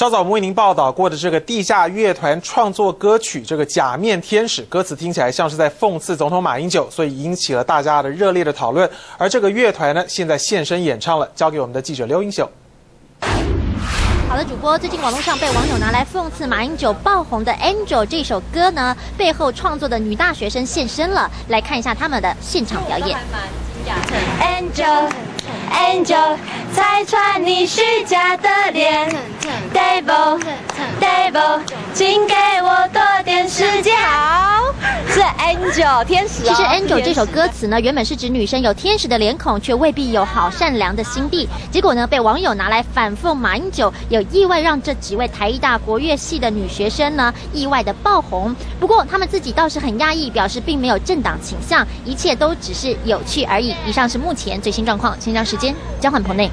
稍早我们为您报道过的这个地下乐团创作歌曲《这个假面天使》，歌词听起来像是在讽刺总统马英九，所以引起了大家的热烈的讨论。而这个乐团呢，现在现身演唱了，交给我们的记者刘英秀。好的，主播，最近网络上被网友拿来讽刺马英九爆红的《Angel》这首歌呢，背后创作的女大学生现身了，来看一下他们的现场表演。Angel，Angel，拆穿你虚假的脸，Devil，Devil，请给 Angel 天使。其实 Angel 这首歌词呢，原本是指女生有天使的脸孔，却未必有好善良的心地。结果呢，被网友拿来反讽马英九，有意外让这几位台艺大国乐系的女学生呢，意外的爆红。不过他们自己倒是很压抑，表示并没有政党倾向，一切都只是有趣而已。以上是目前最新状况，现场时间交换棚内。